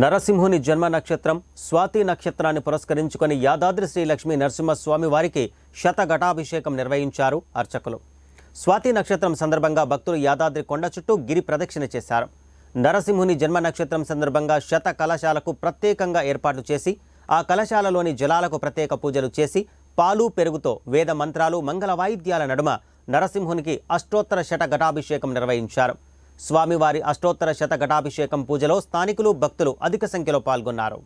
నరసింహుని జన్మ నక్షత్రం స్వాతి నక్షత్రాన్ని పురస్కరించుకొని యాదాద్రి శ్రీలక్ష్మి నరసింహస్వామి వారికి శతఘటాభిషేకం నిర్వహించారు అర్చకులు. స్వాతి నక్షత్రం సందర్భంగా భక్తులు యాదాద్రి కొండ చుట్టూ గిరి ప్రదక్షిణ చేశారు. నరసింహుని జన్మ నక్షత్రం సందర్భంగా శత కలశాలకు ప్రత్యేకంగా ఏర్పాట్లు చేసి ఆ కలశాలలోని జలాలకు ప్రత్యేక పూజలు చేసి పాలు పెరుగుతో వేద మంత్రాలు మంగళ వాయిద్యాల నడుమ నరసింహునికి అష్టోత్తర శత ఘటాభిషేకం నిర్వహించారు. స్వామివారి అష్టోత్తర శత ఘటాభిషేకం పూజలో స్థానికులు భక్తులు అధిక సంఖ్యలో పాల్గొన్నారు.